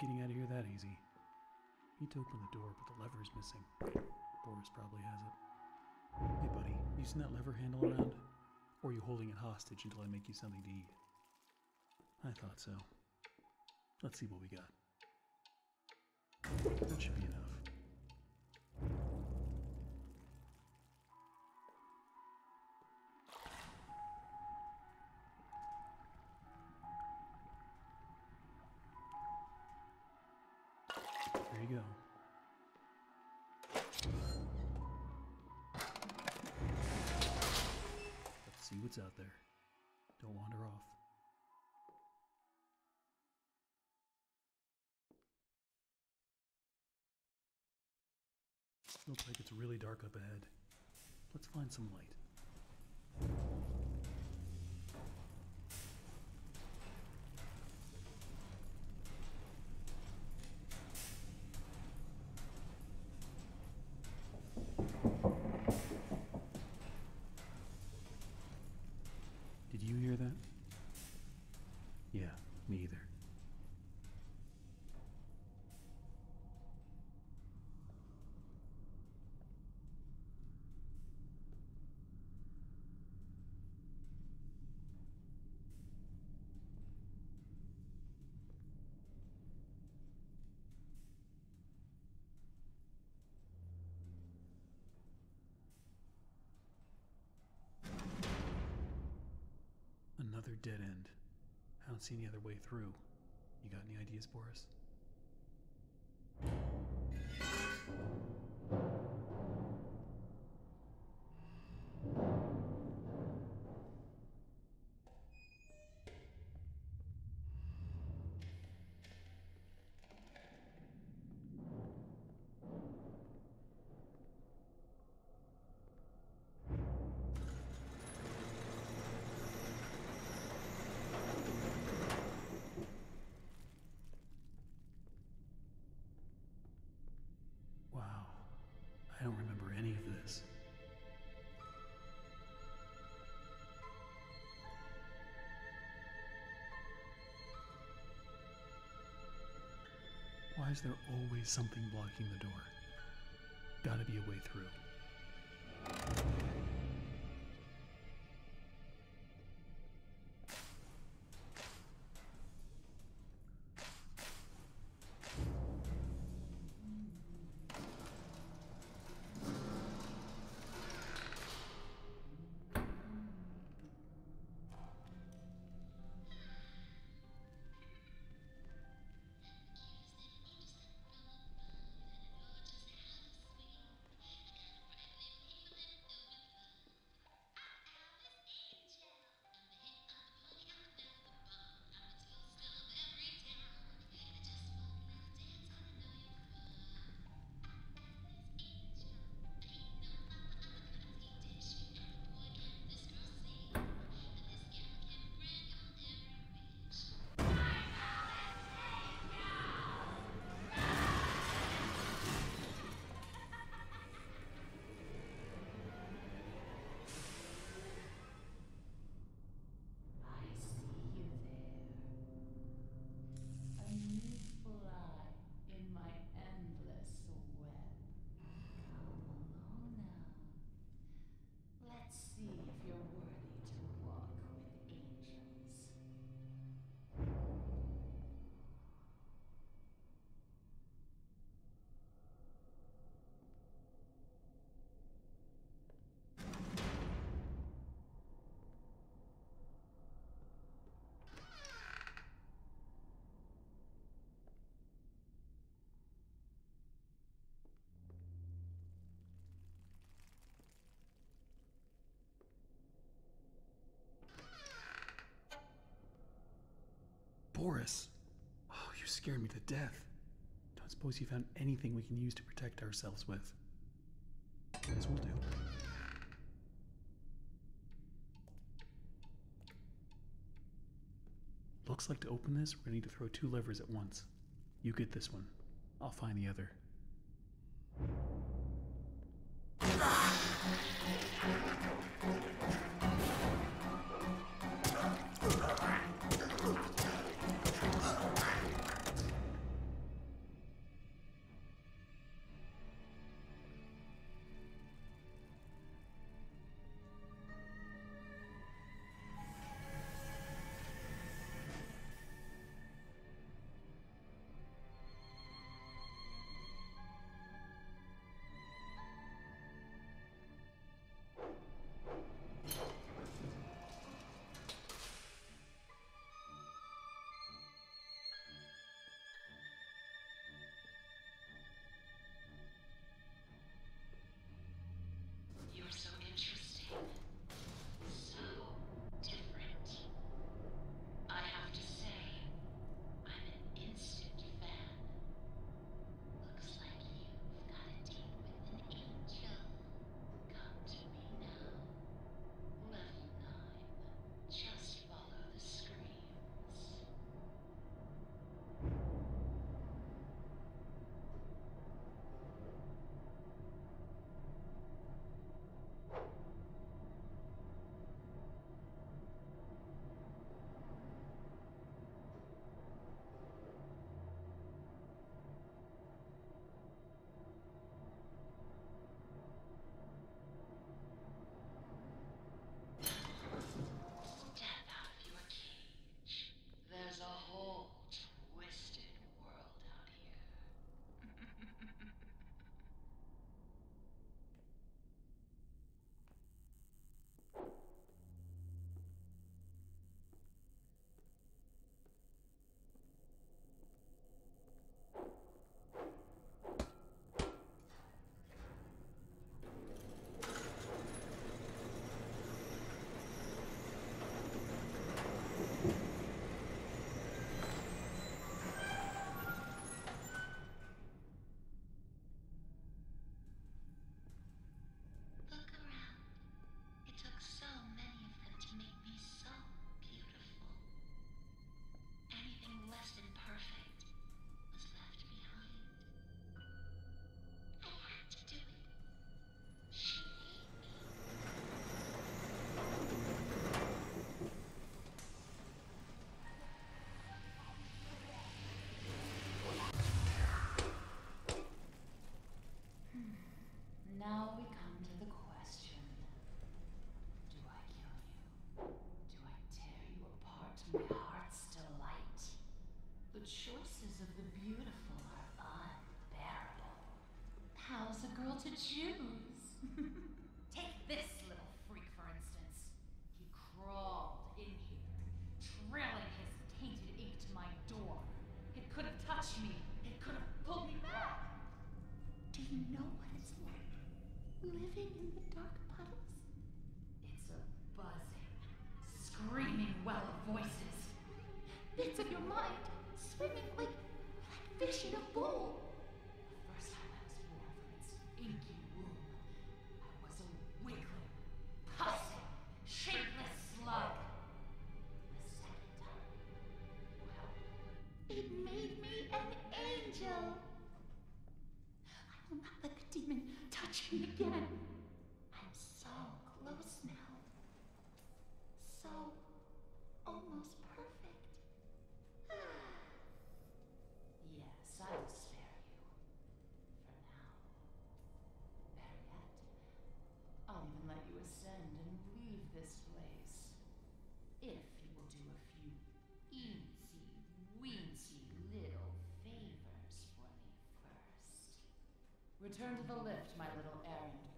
getting out of here that easy. Need to open the door, but the lever's missing. Boris probably has it. Hey, buddy, you seen that lever handle around? Or are you holding it hostage until I make you something to eat? I thought so. Let's see what we got. That should be enough. What's out there. Don't wander off. Looks like it's really dark up ahead. Let's find some light. Another dead end. I don't see any other way through. You got any ideas, Boris? Is there always something blocking the door? Gotta be a way through. Boris! Oh, you scared me to death. Don't suppose you found anything we can use to protect ourselves with. This will do. Looks like to open this, we're gonna need to throw two levers at once. You get this one. I'll find the other. to choose. Take this little freak, for instance. He crawled in here, trailing his tainted ink to my door. It could have touched me. It could have pulled me back. Do you know what it's like living in the Return to the lift, my little errand.